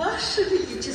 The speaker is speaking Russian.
Ваше Величество!